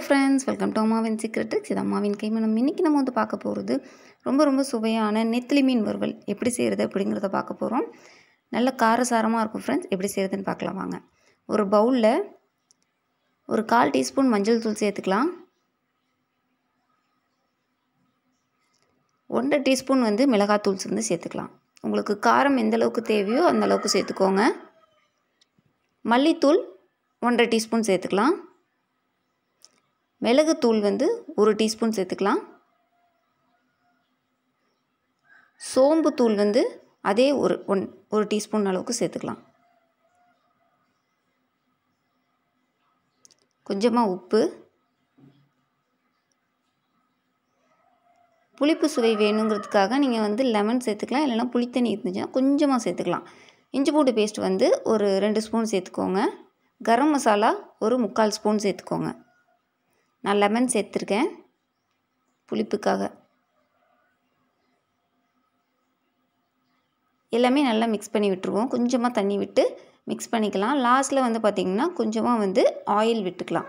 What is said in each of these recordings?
Hello friends welcome to அம்மாவின் secret இது அம்மாவின் கைமணம் இன்றைக்கி நம்ம வந்து பார்க்க போகிறது ரொம்ப ரொம்ப சுவையான நெத்திலி மீன் வறுவல். எப்படி செய்கிறது அப்படிங்கிறத பார்க்க போகிறோம் நல்ல காரசாரமாக இருக்கும் ஃப்ரெண்ட்ஸ் எப்படி செய்கிறதுன்னு பார்க்கலாம் வாங்க. ஒரு பவுலில் ஒரு கால் டீஸ்பூன் மஞ்சள் தூள் சேர்த்துக்கலாம். ஒன்றரை டீஸ்பூன் வந்து மிளகாத்தூள் வந்து சேர்த்துக்கலாம். உங்களுக்கு காரம் எந்த அளவுக்கு தேவையோ அந்த அளவுக்கு சேர்த்துக்கோங்க. மல்லித்தூள் ஒன்றரை டீஸ்பூன் சேர்த்துக்கலாம். மிளகுத்தூள் வந்து ஒரு டீஸ்பூன் சேர்த்துக்கலாம். சோம்பு தூள் வந்து அதே ஒரு ஒன் ஒரு டீஸ்பூன் அளவுக்கு சேர்த்துக்கலாம். கொஞ்சமாக உப்பு. புளிப்பு சுவை வேணுங்கிறதுக்காக நீங்கள் வந்து லெமன் சேர்த்துக்கலாம். இல்லைனா புளித்தண்ணி இருந்துச்சுன்னா கொஞ்சமாக சேர்த்துக்கலாம். இஞ்சி பூண்டு பேஸ்ட் வந்து ஒரு ரெண்டு ஸ்பூன் சேர்த்துக்கோங்க. கரம் மசாலா ஒரு முக்கால் ஸ்பூன் சேர்த்துக்கோங்க. நான் லெமன் சேர்த்துருக்கேன். புளிப்புக்காக. எல்லாமே நல்லா மிக்ஸ் பண்ணி விட்டுருவோம். கொஞ்சமாக தண்ணி விட்டு மிக்ஸ் பண்ணிக்கலாம். லாஸ்ட்டில் வந்து பார்த்திங்கன்னா கொஞ்சமாக வந்து ஆயில் விட்டுக்கலாம்.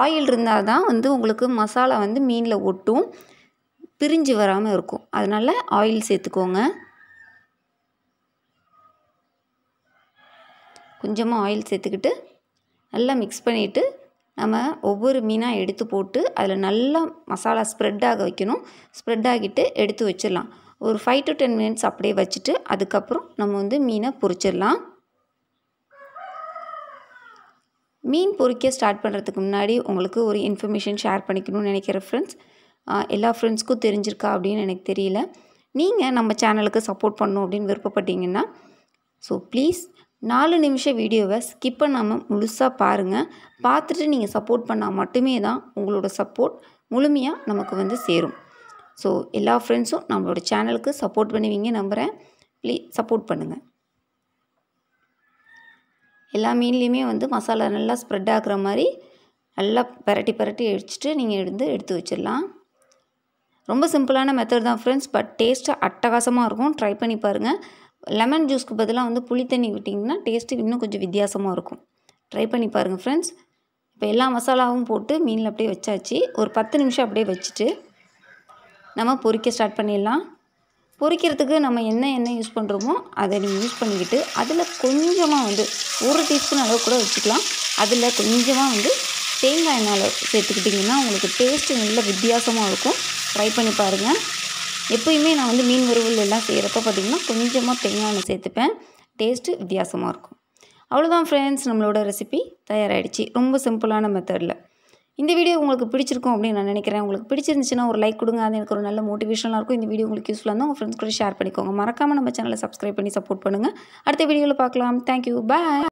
ஆயில் இருந்தால் தான் வந்து உங்களுக்கு மசாலா வந்து மீனில் ஒட்டும். பிரிஞ்சு வராமல் இருக்கும். அதனால் ஆயில் சேர்த்துக்கோங்க. கொஞ்சமாக ஆயில் சேர்த்துக்கிட்டு நல்லா மிக்ஸ் பண்ணிவிட்டு நம்ம ஒவ்வொரு மீனாக எடுத்து போட்டு அதில் நல்லா மசாலா ஸ்ப்ரெட் ஆக வைக்கணும். ஸ்ப்ரெட் ஆகிட்டு எடுத்து வச்சிடலாம். ஒரு ஃபைவ் டு டென் மினிட்ஸ் அப்படியே வச்சுட்டு அதுக்கப்புறம் நம்ம வந்து மீனை பொரிச்சிடலாம். மீன் பொறிக்க ஸ்டார்ட் பண்ணுறதுக்கு முன்னாடி உங்களுக்கு ஒரு இன்ஃபர்மேஷன் ஷேர் பண்ணிக்கணும்னு நினைக்கிற ஃப்ரெண்ட்ஸ் எல்லா ஃப்ரெண்ட்ஸ்க்கும் தெரிஞ்சிருக்கா அப்படின்னு எனக்கு தெரியல. நீங்கள் நம்ம சேனலுக்கு சப்போர்ட் பண்ணணும் அப்படின்னு விருப்பப்பட்டீங்கன்னா ஸோ ப்ளீஸ் நாலு நிமிஷம் வீடியோவை ஸ்கிப் பண்ணாமல் முழுசாக பாருங்கள் பார்த்துட்டு நீங்கள் சப்போர்ட் பண்ணால் மட்டுமே தான் உங்களோட சப்போர்ட் முழுமையாக நமக்கு வந்து சேரும். ஸோ எல்லா ஃப்ரெண்ட்ஸும் நம்மளோட சேனலுக்கு சப்போர்ட் பண்ணுவீங்க நம்புகிறேன் ப்ளீஸ் சப்போர்ட் பண்ணுங்கள் எல்லா மீன்லேயுமே வந்து மசாலா நல்லா ஸ்ப்ரெட் ஆகுற மாதிரி நல்லா பரட்டி பரட்டி அடிச்சுட்டு நீங்கள் எடுத்து எடுத்து வச்சிடலாம். ரொம்ப சிம்பிளான மெத்தட் தான் ஃப்ரெண்ட்ஸ் பட் டேஸ்ட்டு அட்டகாசமாக இருக்கும். ட்ரை பண்ணி பாருங்கள் லெமன் ஜூஸ்க்கு பதிலாக வந்து புளி தண்ணி விட்டிங்கன்னா டேஸ்ட்டு இன்னும் கொஞ்சம் வித்தியாசமாக இருக்கும். ட்ரை பண்ணி பாருங்கள் ஃப்ரெண்ட்ஸ் இப்போ எல்லா மசாலாவும் போட்டு மீனில் அப்படியே வச்சாச்சு. ஒரு பத்து நிமிஷம் அப்படியே வச்சுட்டு நம்ம பொரிக்க ஸ்டார்ட் பண்ணிடலாம். பொரிக்கிறதுக்கு நம்ம என்ன எண்ணெய் யூஸ் பண்ணுறோமோ அதை நீங்கள் யூஸ் பண்ணிக்கிட்டு அதில் கொஞ்சமாக வந்து ஒரு டீஸ்பூன் அளவு கூட வச்சுக்கலாம். அதில் கொஞ்சமாக வந்து தேங்காய் எண்ணெய் சேர்த்துக்கிட்டிங்கன்னா உங்களுக்கு டேஸ்ட்டு நல்ல வித்தியாசமாக இருக்கும். ட்ரை பண்ணி பாருங்கள் எப்போயுமே நான் வந்து மீன் வறுவல் எல்லாம் செய்கிறப்ப பார்த்திங்கன்னா கொஞ்சமாக தேங்காய் எண்ணெய் சேர்த்துப்பேன். டேஸ்ட்டு வித்தியாசமாக இருக்கும். அவ்வளோதான் ஃப்ரெண்ட்ஸ் நம்மளோட ரெசிபி தயாராகிடுச்சு ரொம்ப சிம்பிளான மெத்தடில் இந்த வீடியோ உங்களுக்கு பிடிச்சிருக்கும் அப்படின்னு நான் நினைக்கிறேன். உங்களுக்கு பிடிச்சிருந்துச்சுன்னா ஒரு லைக் கொடுங்க. அது எனக்கு ஒரு நல்ல மோட்டிவேஷனாக இருக்கும். இந்த வீடியோ உங்களுக்கு யூஸ்ஃபுல்லாக இருந்தால் உங்கள் ஃப்ரெண்ட்ஸ் கூட ஷேர் பண்ணிக்கோங்க. மறக்காமல் நம்ம சேனலை சப்ஸ்கிரைப் பண்ணி சப்போர்ட் பண்ணுங்கள் அடுத்த வீடியோவில் பார்க்கலாம். Thank you bye